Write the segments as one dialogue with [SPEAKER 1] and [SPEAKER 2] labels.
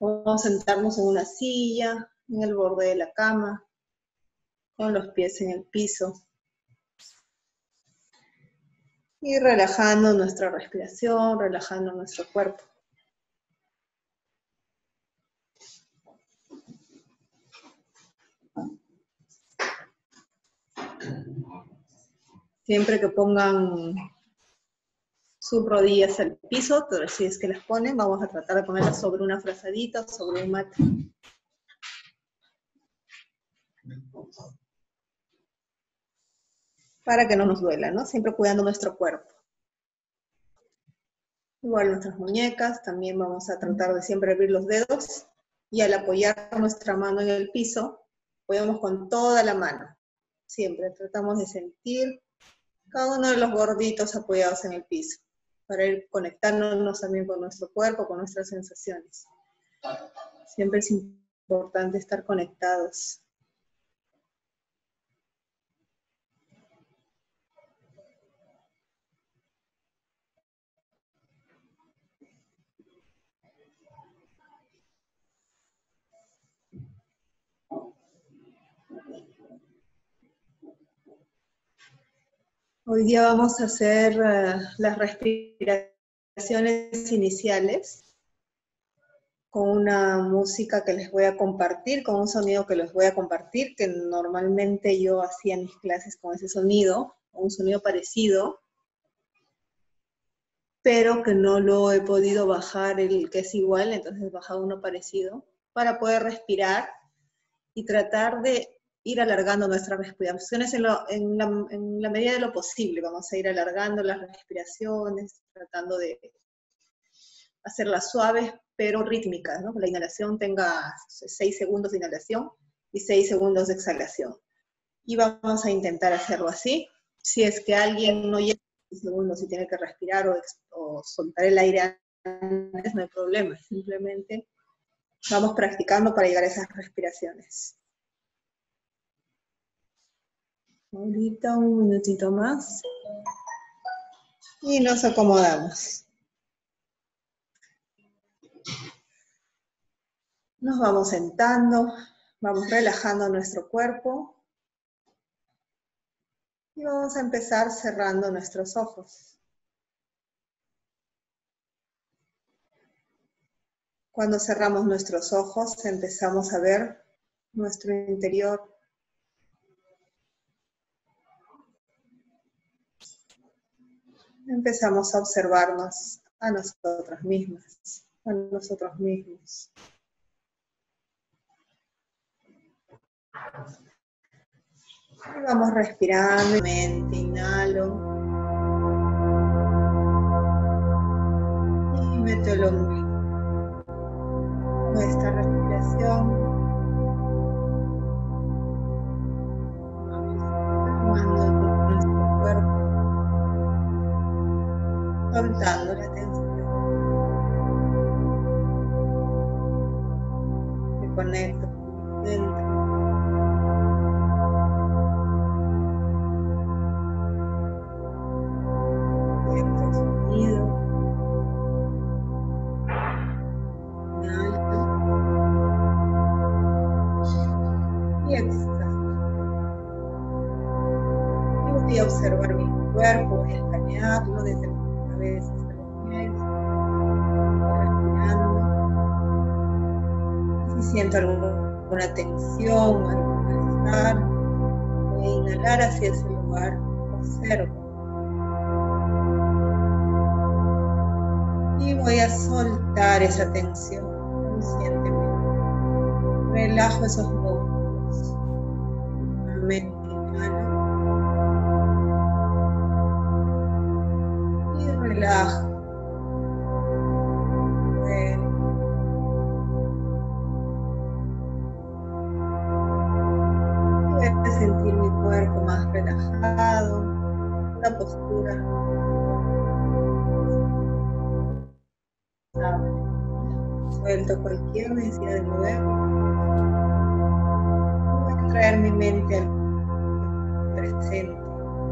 [SPEAKER 1] Vamos a sentarnos en una silla, en el borde de la cama, con los pies en el piso. Y relajando nuestra respiración, relajando nuestro cuerpo. Siempre que pongan sus rodillas al piso, si es que las ponen, vamos a tratar de ponerlas sobre una frazadita, sobre un mate. Para que no nos duela, ¿no? Siempre cuidando nuestro cuerpo. Igual nuestras muñecas, también vamos a tratar de siempre abrir los dedos y al apoyar nuestra mano en el piso, apoyamos con toda la mano. Siempre tratamos de sentir cada uno de los gorditos apoyados en el piso, para ir conectándonos también con nuestro cuerpo, con nuestras sensaciones. Siempre es importante estar conectados. Hoy día vamos a hacer eh, las respiraciones iniciales con una música que les voy a compartir, con un sonido que les voy a compartir, que normalmente yo hacía mis clases con ese sonido, un sonido parecido, pero que no lo he podido bajar el que es igual, entonces he bajado uno parecido, para poder respirar y tratar de ir alargando nuestras respiraciones en, la, medida de lo posible. Vamos a ir alargando las respiraciones, tratando de hacerlas suaves, pero rítmicas, la inhalación tenga 6 segundos de inhalación y 6 segundos de exhalación. Y vamos a intentar hacerlo así. Si es que alguien no llega a 6 segundos y tiene que respirar o, o soltar el aire antes, no hay problema. Simplemente vamos practicando para llegar a esas respiraciones. Ahorita un minutito más. Y nos acomodamos. Nos vamos sentando, vamos relajando nuestro cuerpo. Y vamos a empezar cerrando nuestros ojos. Cuando cerramos nuestros ojos empezamos a ver nuestro interior empezamos a observarnos a nosotras mismas, a nosotros mismos. Y vamos respirando, mente, inhalo. Y meto el ombligo. Nuestra respiración la tensión. Me conecto. Y voy a observar mi cuerpo, voy a escanearlo desde el veces Si siento alguna tensión, algún malestar, voy a inhalar hacia ese lugar, observo. Y voy a soltar esa tensión conscientemente. Relajo esos músculos. Nuevamente inhalo.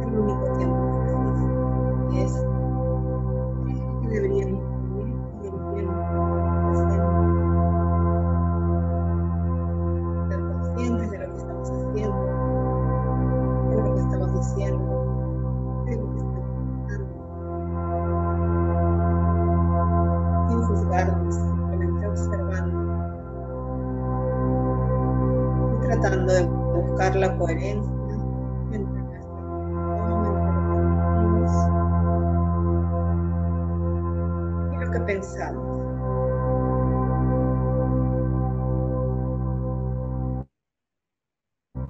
[SPEAKER 1] El único tiempo que. Y es deberíamos vivir y lo que pensamos.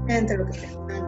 [SPEAKER 1] Entre lo que pensamos.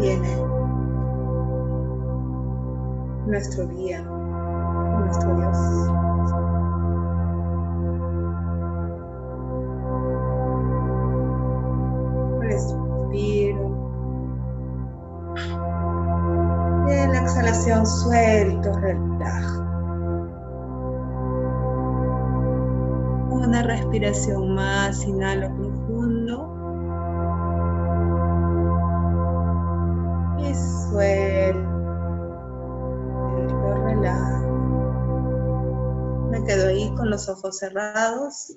[SPEAKER 1] guía, nuestro Dios. Respiro. Y en la exhalación suelto, relajo. Una respiración más, inhalo profundo. Suelto. quedo ahí con los ojos cerrados.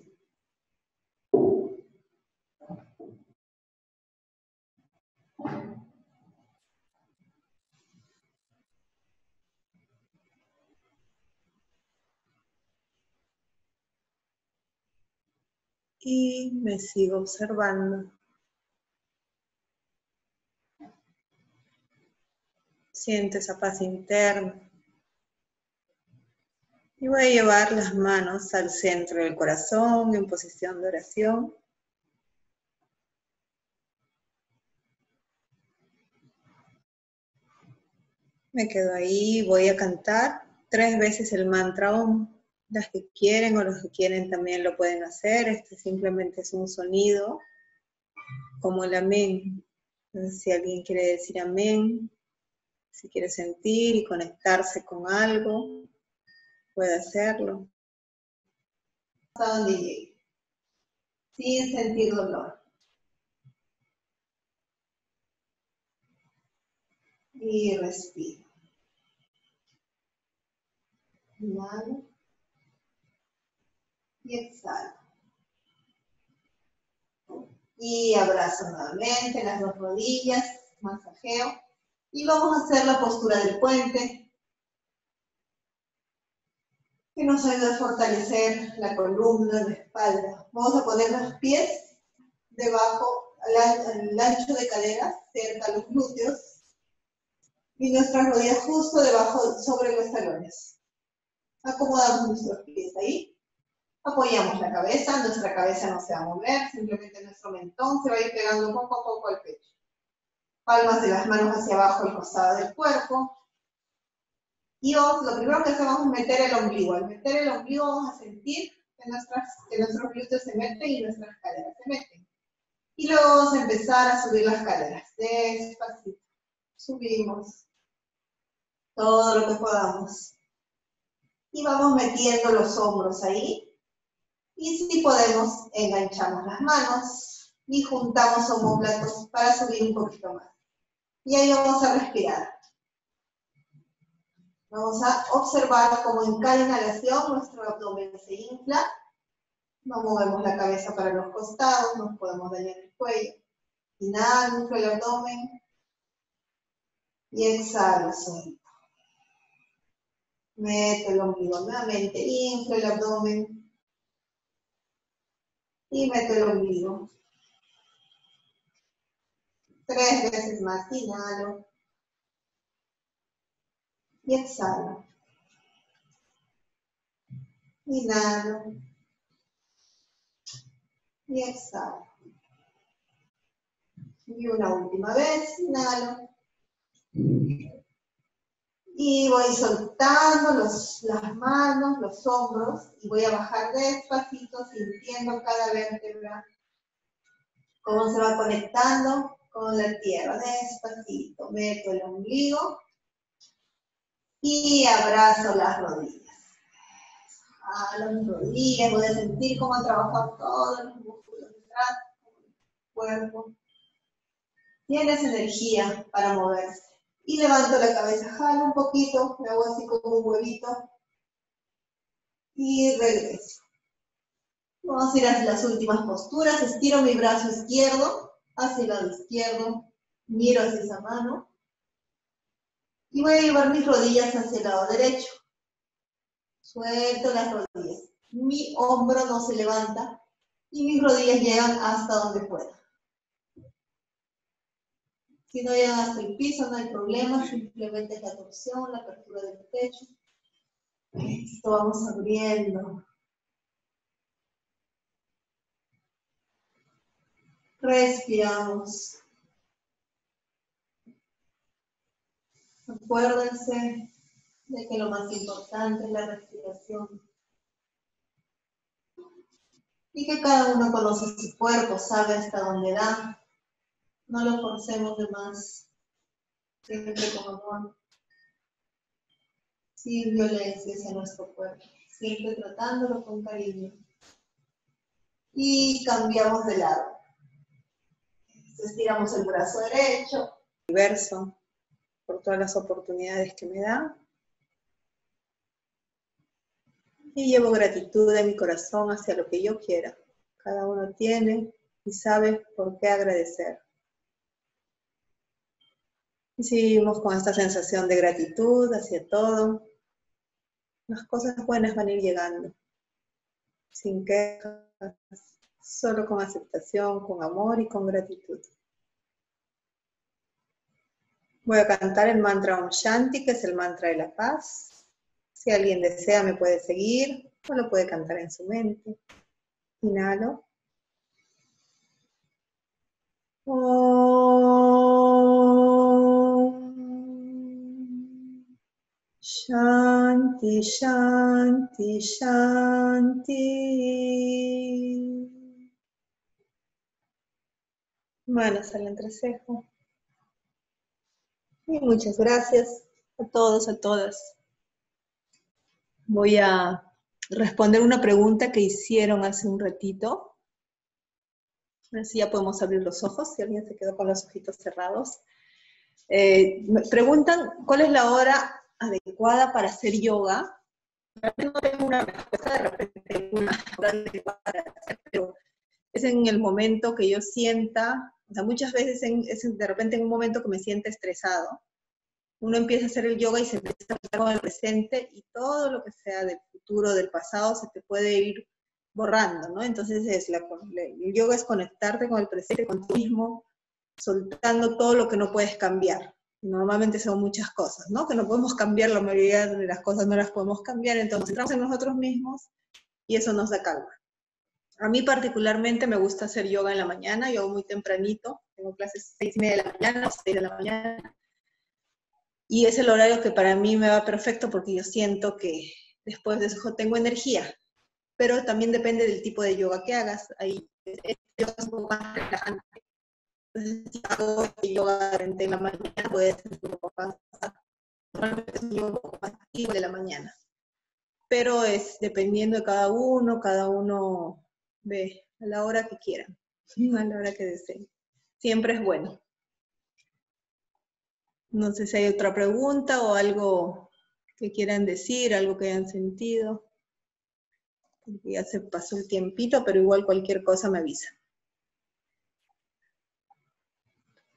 [SPEAKER 1] Y me sigo observando. Siento esa paz interna. Y voy a llevar las manos al centro del corazón en posición de oración. Me quedo ahí, voy a cantar tres veces el mantra OM. Las que quieren o los que quieren también lo pueden hacer. Este simplemente es un sonido como el amén. Si alguien quiere decir amén, si quiere sentir y conectarse con algo, puede hacerlo. Sin sentir dolor. Y respiro. Inhalo. Y exhalo. Y abrazo nuevamente las dos rodillas, masajeo. Y vamos a hacer la postura del puente, que nos ayuda a fortalecer la columna, la espalda. Vamos a poner los pies debajo, al, ancho de cadera, cerca a los glúteos, y nuestras rodillas justo debajo, sobre los talones. Acomodamos nuestros pies ahí. Apoyamos la cabeza, nuestra cabeza no se va a mover, simplemente nuestro mentón se va a ir pegando poco a poco al pecho. Palmas de las manos hacia abajo al costado del cuerpo, y lo primero que hacemos es meter el ombligo. Al meter el ombligo vamos a sentir que, nuestras, que nuestros glúteos se meten y nuestras caderas se meten. Y luego vamos a empezar a subir las caderas. Despacito. Subimos. Todo lo que podamos. Y vamos metiendo los hombros ahí. Y si podemos, enganchamos las manos y juntamos homóplatos para subir un poquito más. Y ahí vamos a respirar. Vamos a observar cómo en cada inhalación nuestro abdomen se infla. No movemos la cabeza para los costados, no podemos dañar el cuello. Inhalo, inflo el abdomen. Y exhalo, suelto. Meto el ombligo nuevamente, inflo el abdomen. Y meto el ombligo. Tres veces más, inhalo y exhalo. Inhalo y exhalo. Y una última vez, inhalo. Y voy soltando los, las manos, los hombros, y voy a bajar despacito, sintiendo cada vértebra, cómo se va conectando con la tierra. Despacito, meto el ombligo y abrazo las rodillas. A las rodillas, voy a sentir cómo ha trabajado todos los músculos del cuerpo. Tienes energía para moverse. Y levanto la cabeza, jalo un poquito, me hago así como un huevito. Y regreso. Vamos a ir a las últimas posturas. Estiro mi brazo izquierdo hacia el lado izquierdo. Miro hacia esa mano. Y voy a llevar mis rodillas hacia el lado derecho. Suelto las rodillas. Mi hombro no se levanta y mis rodillas llegan hasta donde pueda. Si no llegan hasta el piso, no hay problema, simplemente la torsión, la apertura del pecho. Esto vamos abriendo. Respiramos. Acuérdense de que lo más importante es la respiración. Y que cada uno conoce su cuerpo, sabe hasta dónde da. No lo forcemos de más. Siempre con amor. Sin violencia hacia nuestro cuerpo. Siempre tratándolo con cariño. Y cambiamos de lado. Estiramos el brazo derecho. Verso por todas las oportunidades que me da. Y llevo gratitud en mi corazón hacia lo que yo quiera. Cada uno tiene y sabe por qué agradecer. Y seguimos con esta sensación de gratitud hacia todo. Las cosas buenas van a ir llegando, sin quejas, solo con aceptación, con amor y con gratitud. Voy a cantar el mantra Om Shanti, que es el mantra de la paz. Si alguien desea, me puede seguir o lo puede cantar en su mente. Inhalo. Shanti, Shanti, Shanti. Manos al entrecejo. Y muchas gracias a todos, a todas. Voy a responder una pregunta que hicieron hace un ratito. Así ya podemos abrir los ojos, si alguien se quedó con los ojitos cerrados. Eh, me preguntan cuál es la hora adecuada para hacer yoga. No tengo una respuesta, de repente una hora adecuada para hacer, pero es en el momento que yo sienta o sea, muchas veces es de repente en un momento que me siento estresado, uno empieza a hacer el yoga y se empieza a estar con el presente y todo lo que sea del futuro, del pasado, se te puede ir borrando, ¿no? Entonces es la, el yoga es conectarte con el presente, con ti mismo, soltando todo lo que no puedes cambiar. Normalmente son muchas cosas, ¿no? Que no podemos cambiar, la mayoría de las cosas no las podemos cambiar, entonces entramos en nosotros mismos y eso nos da calma. A mí particularmente me gusta hacer yoga en la mañana, yo muy tempranito, tengo clases seis y media de la mañana, seis de la mañana, y es el horario que para mí me va perfecto porque yo siento que después de eso tengo energía, pero también depende del tipo de yoga que hagas. Hay yoga un poco más relajante. Si hago yoga en la mañana, puede ser un de la mañana. Pero es dependiendo de cada uno, cada uno Ve, a la hora que quieran, a la hora que deseen. Siempre es bueno. No sé si hay otra pregunta o algo que quieran decir, algo que hayan sentido. ya se pasó el tiempito, pero igual cualquier cosa me avisa.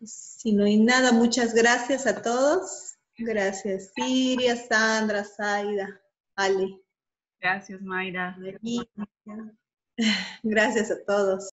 [SPEAKER 1] Si no hay nada, muchas gracias a todos. Gracias, Siria, Sandra, Zaida, Ale.
[SPEAKER 2] Gracias, Mayra.
[SPEAKER 1] Gracias a todos.